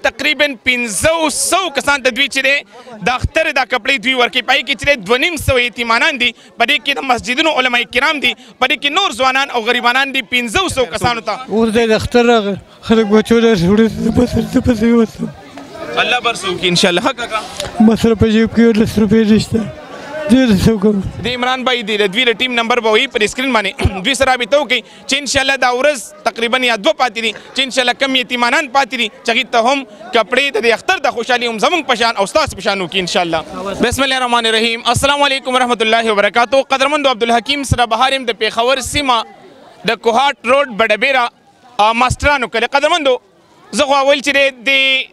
تقریبا 1500 کسان د دوی چې د اختر د کپړې دوی ورکې پای کې چې 2500 یتیمانان دي په دې کې د مسجدونو علما کرام دي په دې کې نور ځوانان او غریبانان دي 1500 کسانو ته اور د اختر خلک بچو له جوړې په سر ته پسې وته الله برسو کې ان شاء الله کاکا مسره په جیب کې له سر په رښتا ډیر څه کوم د عمران بای دی د دوی له ټیم نمبر به وي پر سکرین باندې دوی سره به تو کې چې ان شاء الله دا ورځ تقریبا یا دوه پاتې دي چې ان شاء الله کم یتیمانان پاتې دي چې هغوی ته هم کپړې د دې اختر د خوشحالي هم زمونږ په شان او ستاسو په شان وکړي ان شاء الله بسم الله الرحمن الرحیم السلام علیکم ورحمت الله وبرکاتو قدرمند عبدالحکیم سره بهارم د پیښور سیمه د کوهاټ روډ بډبیرا ماسترانو کله قدرمندو زه خو اول چې دې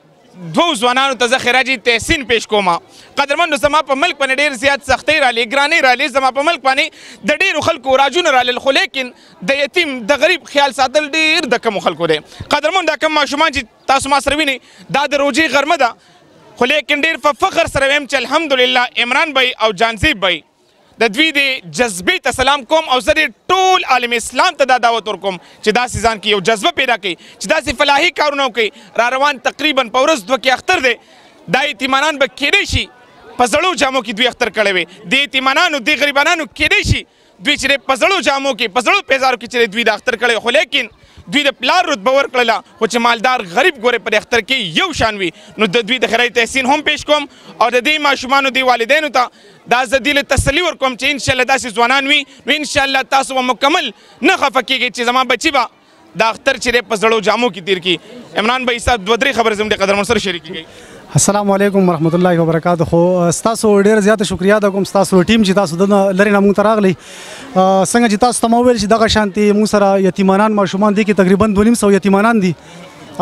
دوو ځوانانو ته زه خراج تحسین پیش کوم قدرمن زما په ملک باندې ډیر زیات سختۍ رالې ګرانې رالې زما په ملک باندې د ډیرو خلکو راجونه رالل خو لیکن د یتیم د غریب خیال ساتل ډیر د کم خلکو دی قدرمن دا کم ماشومان چې تاسو ما سره ویني دا د روجي غرمه ده خو لیکن ډیر په فخر سره ویم چې الحمدلله عمران بای او جانزیب بای د دوی د جذبې ته سلام کوم او زه د ټول عالم اسلام ته دا دعوت ورکوم چې داسې ځان کې یو جذبه پیدا کړي چې داسې فلاحي کارونه وکړي را روان تقریبا په ورځ دوه کې اختر دی دا یتیمانان به کېدای شي په زړو جامو کې دوی اختر کړی وي د یتیمانانو د غریبانانو کېدای شي دوی چې په زړو جامو کې په زړو پیزارو کې چې دوی د اختر کړی خو لیکن دوی د پلار رتبه ورکړله خو چې مالدار غریب ګورې په اختر کې یو شان وي نو د دوی د خیرای تحسین هم پیش کوم او د دې ماشومانو دی والدینو ته دا زه دې تسلی ورکوم چې ان شاء الله داسې ځوانان وي نو ان شاء الله تاسو به مکمل نه خفه کیږئ چې زما بچی به دا اختر چې په زړو جامو کې تیر کی عمران بھائی صاحب دوه درې خبرې زموږ د قدرمن سره شریکې کړئ السلام علیکم ورحمت الله وبرکاته خو تاسو ډیر زیات شکریا د کوم تاسو ټیم چې تاسو د لری نه مونږ راغلی څنګه چې تاسو تمو ویل چې دغه شانتي مو سره یتیمانان ماشومان دي کې تقریبا 2.5 یتیمانان دي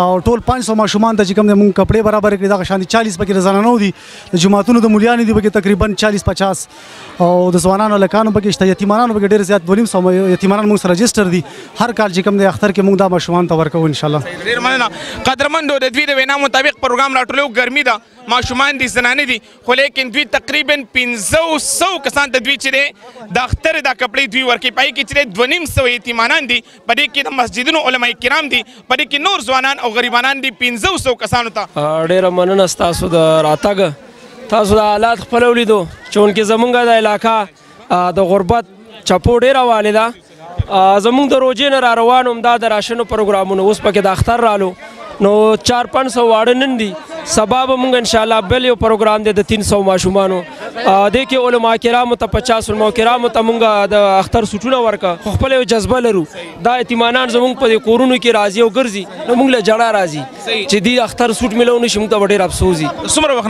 او ټول 500 ماشومان ته چې کوم د مونږ کپڑے برابر کړی دا شان دي 40 پکې زنانو دي د جماعتونو د مليانو دي پکې تقریبا 40 50 او د ځوانانو لکانو پکې شته یتیمانو پکې ډېر زیات بولیم سو یتیمانان مونږ سره رجستر دي هر کال چې کوم د اختر کې مونږ دا ماشومان ته ورکو ان شاء الله ډېر مننه قدرمندو د دوی د وینا مطابق پروګرام راټولو ګرمي ده ماشومان دي زنانه دي خو لیکن دوی تقریبا 1500 کسان ته دوی چې د اختر دا کپڑے دوی ورکې پای کې چې 2.5 یتیمانان دي په دې کې د مسجدونو علما کرام دي په دې کې نور ځوانان او غریبانان دي 1500 کسانو ته ډېر مننه تاسو د راتګ تاسو د حالات خپل ولیدو چون کې زمونږ د علاقې د غربت چپو ډېر والي ده زمونږ د روجې نه را روانوم دا د راشنو پروګرامونو اوس پکې د اختر رالو نو 4 500 واړه نن دي سبا به موږ ان شاء الله بل یو پروګرام دی د 300 ماشومانو د کې علما کرامو ته 50 علما کرامو ته موږ د اختر سټونه ورکا خو خپل یو جذبه لرو دا اعتمادان زموږ په کورونو کې راضي او ګرځي نو موږ له جړه راضي چې دی اختر سټ ملو نشم ته ډېر افسوس دي سمره وخت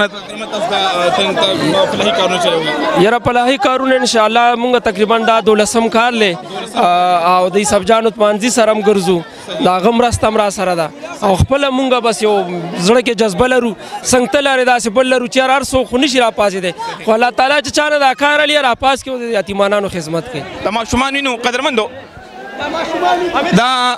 یاره په لاهي کارونه ان شاء الله موږ تقریبا دا دولسم کار لې او د سبجانو تمانځي سرم ګرځو دا غم مرسته هم را سره ده او خپل مونږ بس یو زړه کې جذبه لرو څنګه ته لارې داسې بل لرو چې هر څوک خو نشي را پاسې دی خو الله تعالی چې چا نه دا کار لري را پاس کې د یتیمانانو خدمت کوي د ماشومان وینو قدرمندو دا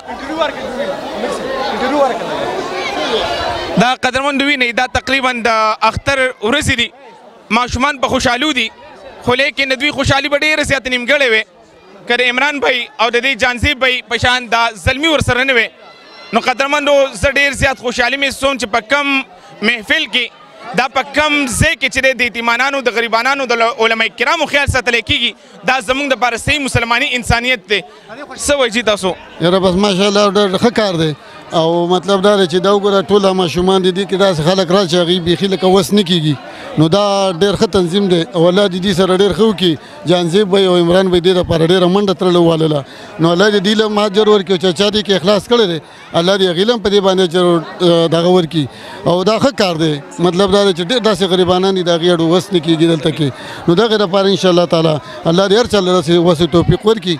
دا قدرمند ویني دا تقریبا د اختر ورځې دي ماشومان په خوشحالو دي خو لیکن د دوی خوشحالي به ډېره زیاته نیمګړې وي که د عمران بھائی او د دې جانزیب بھائی په شان دا زلمی ورسره نه وی نو قدرمنو زه ډیر زیات خوشحالی محسوسوم چې په کم محفل کې دا په کم ځای کې چې د یتیمانانو د غریبانانو د علما کرامو خیال ساتل کیږي دا زمونږ د پاره صحیح مسلمانۍ انسانیت دی څه وایي جی تاسو یاره بس ماشاءالله ډېر ښه کار دی او مطلب دا دی چې دا وګوره ټول ماشومان دي کې داسې خلک را چې هغوی بیخي لکه وس نه کیږي نو دا ډېر ښه تنظیم دی او الله دې دې سره ډېر ښه وکړي جانزیب بای او عمران بای دې د پر ډیره منډه ترلو والله نو الله دې دیله ما جر ورکی چې چا دې کې اخلاص کړی دی الله دې غیلم په دې باندې جر دغه ورکی او دا ښه کار دی مطلب دا چې ډېر داسې غریبانان دي دا غیړو وس نه کیږي دلته کې نو دغه لپاره ان شاء الله تعالی الله دې هر چا لرسي وسه توفیق ورکی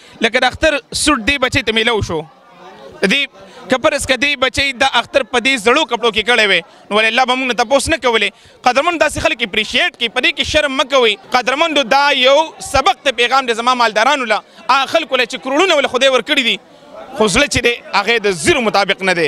لکه د اختر سوټ دی بچی ته میلو شو دی کپرس کدی بچی د اختر په دې زړو کپړو کې کړي وي نو ولې الله به موږ ته پوس نه کولې قدرمن داسې خلک اپریشیټ کې پدې کې شرم مکوي قدرمن دا یو سبق ته پیغام د زما مالدارانو له خلکو له چې کرونونه ول خدای ور کړی دي خو زړه چې دی هغه د زیرو مطابق نه دی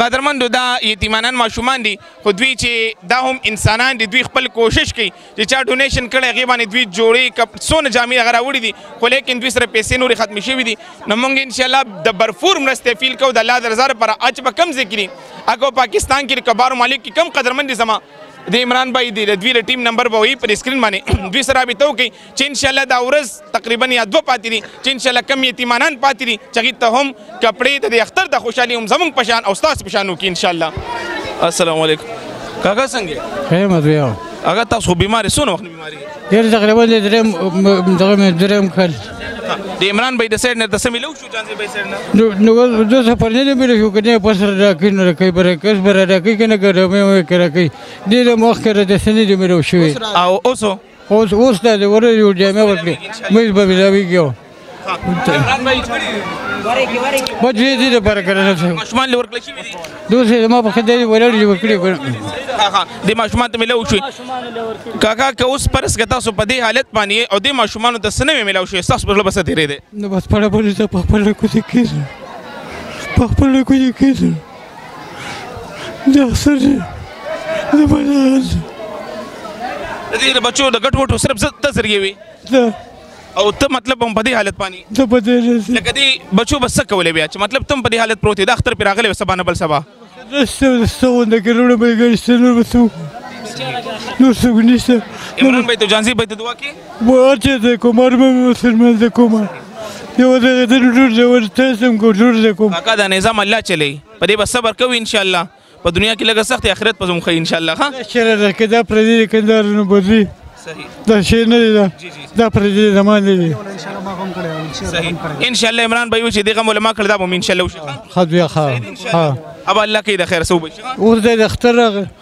قدرمندو دا یتیمانان ماشومان دي خو دوی چې دا هم انسانان دي دوی خپل کوشش کوي چې چا ډونیشن کړي هغې باندې دوی جوړې کپ څونه جامې هغه راوړي دي خو لیکن دوی سره پیسې نورې ختمې شوي دي نو موږ انشاءالله د برفور مرستې اپیل کوو د الله د رضا لپاره اچ به کم ځای کړي هغه پاکستان کې کبارو مالک کې کم قدرمن دي زما د عمران بای دی د دوی له ټیم نمبر به وي پر سکرین باندې دوی سره رابطه وکړي چې ان شاء الله دا ورځ تقریبا یا دوه پاتې دي چې ان شاء الله کم یتیمانان پاتې دي چې هغوی ته هم کپړې د دې اختر د خوشحالي هم زموږ په شان او ستاسو په شان وکړي ان شاء الله السلام علیکم کاکا څنګه خیر مو بیا هغه تاسو بیماری سونه وخت بیماری ډیر تقریبا د دریم دغه دریم کال د عمران بای د سر نه د سمې لو شو جانځي بای سر نه نو نو د څه پر نه مې شو کنه په سر راکې نه راکې پر کس پر راکې کنه ګرمه وې کرکې دې له مخ کړه د سنې دې مې شوې او اوسو خو اوس ته د ورې یو ډیمه ورکړي مې به بلاوي کیو بچ دې دې لپاره کړنه شي ماشومان لور کړی شي دوسه زما په خدای دې ولړ دې وکړي دې ماشومان ته ملو شي کاکا که اوس پرس کتا سو په دې حالت باندې او دې ماشومان ته سنې ملو شي تاسو په لبسه تیرې دې نو بس پړه پړه ته په خپل کو دې کیږي په خپل کو دې کیږي دا سر د بلال د دې بچو د ګټ وټو صرف ست سرګي وي او ته مطلب هم په دې حالت باندې ته په دې لکه دې بچو بس کولې بیا چې مطلب تم په دې حالت پروت دی د اختر پر راغلی سبا نه بل سبا دسته دسته ونه کړو به ګرځته نور وسو نور څه ګنيسته عمران به ته جانزي به ته دعا کې ورته د کومر به مسلمان د کومر یو دغه د ډور د ورته سم کو ډور د کوم کاکا دا نظام الله چلی په دې بس صبر کوو ان شاء الله په دنیا کې لګه سخت اخرت په زمخه ان شاء الله ها شره د کدا پر دې کندار نو بدلی دا شی نه دی دا پر دې زمان نه دی ان شاء الله عمران به یو چې دغه علماء کړه دا به ان شاء الله وشي خدای ښه ها ابا الله کې د خیر سو بشي ورته د اختر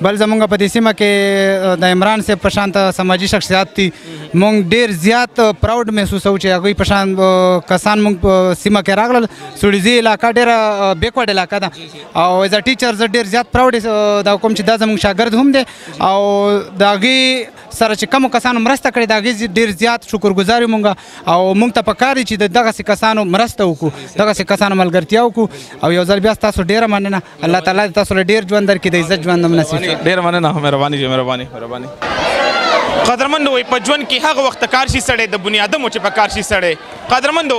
بل زمونږ په دې سیمه کې د عمران صاحب په شان ته سماجي شخصیات دي مونږ ډیر زیات پراود محسوسو چې هغوی په شان کسان مونږ په سیمه کې راغلل سړیزي علاقه ډیره بیکورډ علاقه ده او ایز ا ټیچر زه ډیر زیات پراود دا کوم چې دا زمونږ شاګرد هم دی او دا غي سره چې کوم کسانو مرسته کړې دا غي ډیر زیات شکرګزار مونږ او مونږ ته پکار چې د دغه کسانو مرسته وکړو دغه کسانو ملګرتیا وکړو او یو ځل بیا تاسو ډیره مننه الله تعالی تاسو له ډیر ژوند درکې د عزت ژوند نصیب ډیره مننه مهرباني جی مهرباني مهرباني قدرمندو وي په ژوند کې هغه وخت کار شي سړی د بنیادمو چې په کار شي سړی قدرمندو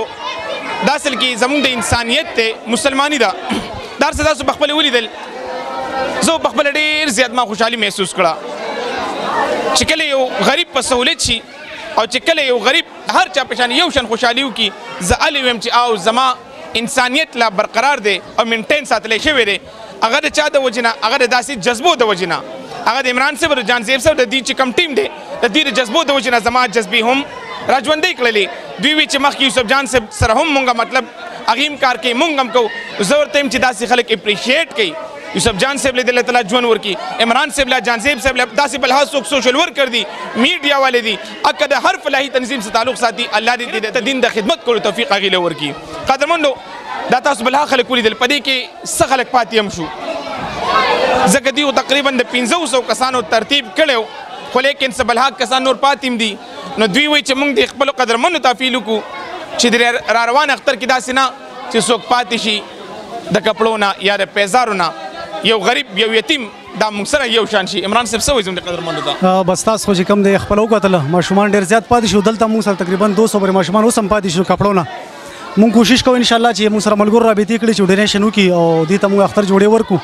دا اصل کې زموږ د انسانیت ته مسلمانی ده دا څه تاسو په خپل ولیدل زه په خپل ډیر زیات ما خوشحالي محسوس کړه چې کله یو غریب په سہولت شي او چې کله یو غریب هر چا په شان یو شان خوشحالي وکړي زه هلې ویم چې او زما انسانیت لا برقرار دی او مینټین ساتلی شوی دی هغه د چا د وجې نه هغه د داسې جذبو د وجې نه هغه د عمران صاحب د جان زیب صاحب د دې چې کوم ټیم دی د دې د جذبو د وجې نه زما جذبې هم راژوندۍ کړلې دوی وی چې مخکې یوسف جان صاحب سره هم مونږه مطلب هغه هم کار کوي مونږ هم کوو زه ورته یم چې داسې خلک اپریشیټ کوي یوسف جان صاحب له تعالی ژوند ورکی عمران صاحب له جان صاحب صاحب له داسې بل هاڅ څوک سوشل ورک کړ دي میډیا والے دي اکه د هر فلاحي تنظیم سره تعلق ساتي الله دې د دین د خدمت کولو توفیق هغه له ورکی قدرمنو دا تاسو بل خلک ولیدل پدې کې څه خلک پاتې هم شو زکه دی تقریبا د 1500 کسانو ترتیب کړو خو لیکن سبلها کسان نور پاتیم دي نو دوی وی چې موږ د خپل قدرمنو تافیل کو چې د روان اختر کې داسې نه چې څوک پاتې شي د کپړو نه یا د پیزارو نه یو غریب یو یتیم دا موږ سره یو شان شي عمران صاحب سوې زموږ قدر مند ده بس تاسو چې کم دی خپل وکتل ماشومان ډیر زیات پاتې شو دلته موږ سره تقریبا 200 بر ماشومان اوس هم پاتې شو کپړو نه مونږ کوشش کوو ان شاء الله چې موږ سره ملګرو رابطې کړي چې ډونیشن وکړي او دې ته موږ اختر جوړې ورکو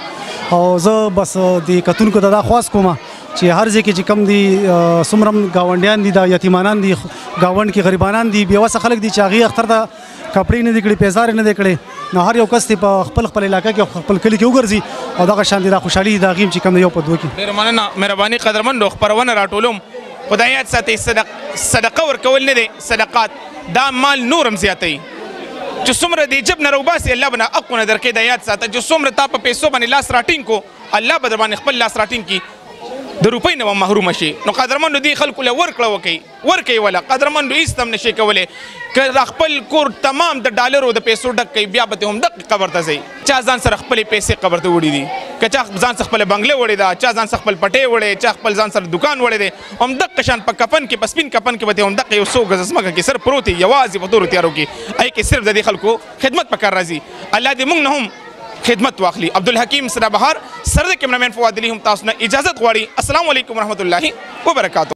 او زه بس د کتونکو ته دا خواست کوم چې هر ځای کې چې کم دي سمرم گاونډیان دي دا یتیمانان دي گاوند کې غریبانان دي بیوسه خلک دي چې هغه اختر ته کپړې نه دي کړې پیزارې نه دي کړې نو هر یو کس دی په خپل خپل علاقې کې خپل کلی کې وګرځي او دغه شان دي د خوشحالي دا غیم چې کوم یو په دوه کې ډیر مننه مهرباني قدرمن خبرونه راټولوم خدای یاد ساتي صدق صدقه ورکول نه دي صدقات دا مال نورم زیاتوي چې څومره دې جب نه روباسي الله بنا اقونه درکې دا یاد ساته چې څومره تا په پیسو باندې لاس راټینګ کو الله به در باندې خپل لاس راټینګ کی د روپۍ نه محروم شي نو قدرمن دي خلکو له ورکړه وکي ورکي ولا قدرمن رئیس تم نشي کولای که خپل کور تمام د ډالرو د پیسو ډک کوي بیا به هم د قبر ته ځي چا ځان سره خپل پیسې قبر ته وړي دي که چا ځان سره خپل بنگله وړي دا چا ځان سره خپل پټې وړي چا خپل ځان سره دکان وړي دي هم د قشان په کفن کې پسپین کفن کې به هم د یو سو غزسمه کې سر پروت یوازې په تور تیارو کې اي کې صرف د دې خلکو خدمت پکار راځي الله دې موږ نه هم خدمت واخلي عبدالحکیم سره بهار سره د کیمرامین فواد علي هم تاسو نه اجازه غواړي السلام علیکم ورحمت الله وبرکاته